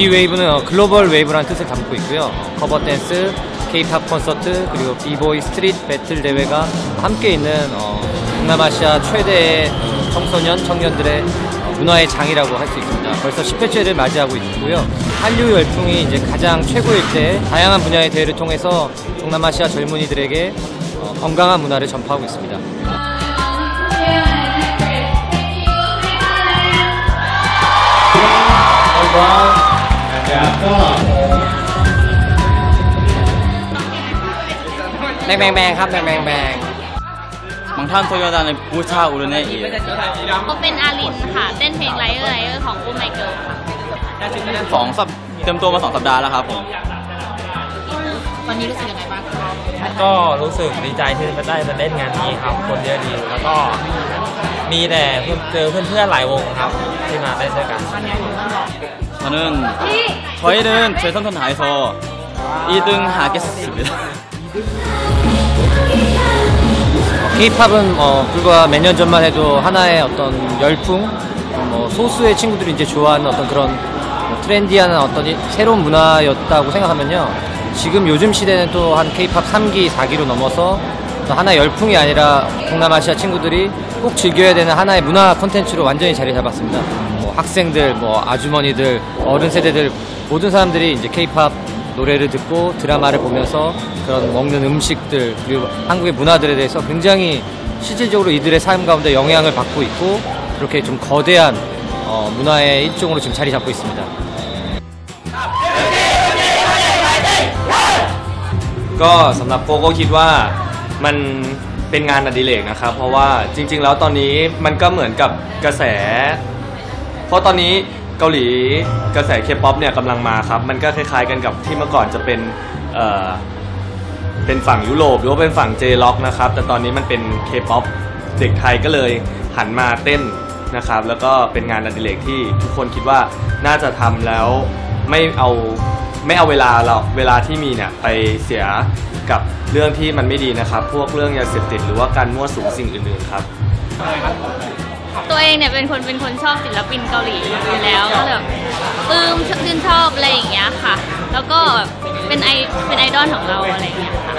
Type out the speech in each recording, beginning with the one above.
G-Wave는 어, global wave라는 뜻을 담고 있고요. 어, 커버 댄스, K-팝 콘서트, 그리고 비보이 street battle 대회가 함께 있는 어, 동남아시아 최대의 청소년, 청년들의 어, 문화의 장이라고 할 수 있습니다. 벌써 10회째를 맞이하고 있고요. 한류 열풍이 이제 가장 최고일 때 다양한 분야의 대회를 통해서 동남아시아 젊은이들에게 어, 건강한 문화를 전파하고 있습니다. 뱅뱅뱅 ครับ 뱅뱅뱅 บางท่านโตโยต้าในบูชาอุรเนะอีก ก็เป็นอารินค่ะ เต้นเพลงไลเออร์ไลเออร์ของ Oh My Girl ค่ะ สองสัปเต็มตัวมาสองสัปดาห์แล้วครับผม วันนี้รู้สึกยังไงบ้างคะ ก็รู้สึกดีใจที่ได้มาเล่นงานนี้ครับ คนเยอะดี แล้วก็มีแต่เพื่อนเจอเพื่อนๆหลายวงครับ ที่มาเล่นด้วยกัน 저는 저희는 최선을 다해서 2등 하겠습니다. K-팝은 어, 불과 몇 년 전만 해도 하나의 어떤 열풍, 뭐 소수의 친구들이 이제 좋아하는 어떤 그런 뭐 트렌디한 어떤 이- 새로운 문화였다고 생각하면요. 지금 요즘 시대는 또 한 K-팝 3기, 4기로 넘어서 또 하나의 열풍이 아니라 동남아시아 친구들이 꼭 즐겨야 되는 하나의 문화 콘텐츠로 완전히 자리 잡았습니다. 뭐 학생들, 뭐 아주머니들, 어른 세대들 모든 사람들이 이제 K-팝 노래를 듣고 드라마를 보면서 그런 먹는 음식들 그리고 한국의 문화들에 대해서 굉장히 실질적으로 이들의 삶 가운데 영향을 받고 있고 그렇게 좀 거대한 어, 문화의 일종으로 지금 자리 잡고 있습니다. ก็สำหรับโกก็คิดว่ามันเป็นงานอดิเรกนะครับ เพราะว่าจริง ๆ แล้วตอนนี้มันก็เหมือนกับกระแส เพราะตอนนี้ เกาหลีกระแสเคป๊อปเนี่ยกำลังมาครับ มันก็คล้ายๆกันกับที่เมื่อก่อนจะเป็นเอ่อเป็นฝั่งยุโรปหรือว่าเป็นฝั่งเจล็อกนะครับ แต่ตอนนี้มันเป็นเคป๊อปเด็กไทยก็เลยหันมาเต้นนะครับ แล้วก็เป็นงานอดิเรกที่ทุกคนคิดว่าน่าจะทำแล้วไม่เอาไม่เอาเวลาเราเวลาที่มีเนี่ยไปเสียกับเรื่องที่มันไม่ดีนะครับ พวกเรื่องยาเสพติดหรือว่าการมั่วสุมสิ่งอื่นๆครับ องเนี่ยเป็นคนเป็นคนชอบศิลปินเกาหลีอยู่แล้วก็แบบปลื้มชื่นชอบอะไรอย่างเงี้ยค่ะ แล้วก็เป็นไอเป็นไอดอลของเราอะไรอย่างเงี้ยค่ะ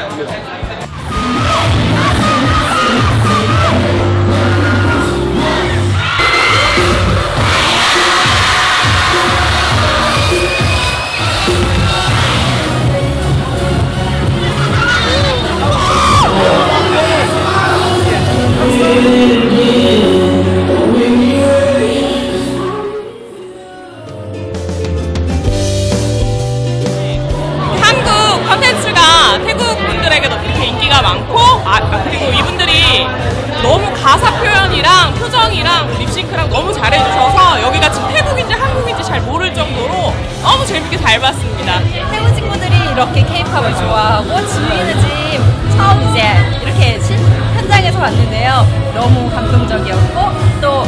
잘 봤습니다. 태국 친구들이 이렇게 케이팝을 좋아하고 즐기는 집 처음 이제 이렇게 실- 현장에서 봤는데요. 너무 감동적이었고 또